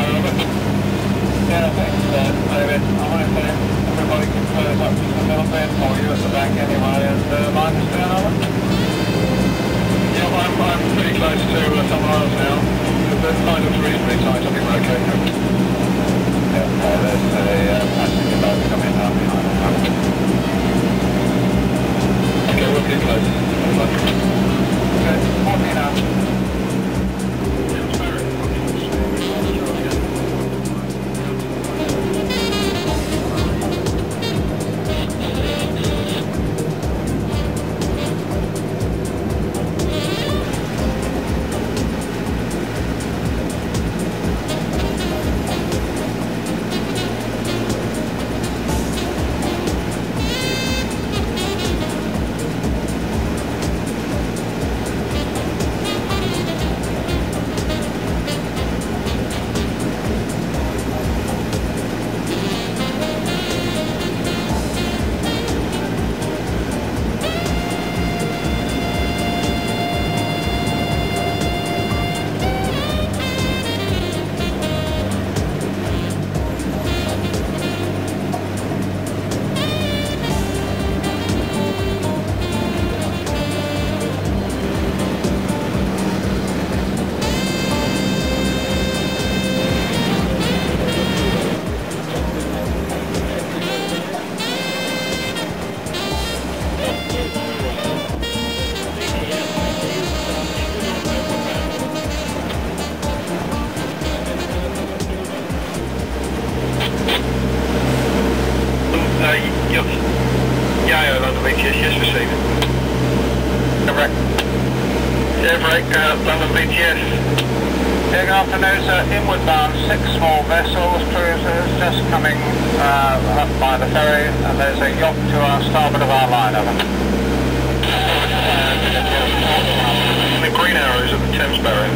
Yeah. I to say everybody a little bit you at the back anyway, and. Yeah, I'm, I'm pretty close to uh, somewhere else now. The line looks reasonably tight, I think we're okay. Break, uh, London VTS. Yeah, good afternoon, sir. Inward bound, six small vessels, cruisers just coming uh, up by the ferry, and there's a yacht to our starboard of our line, over. The green arrows at the Thames Barrier.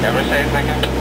Yeah, received, thank you.